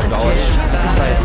five dollars.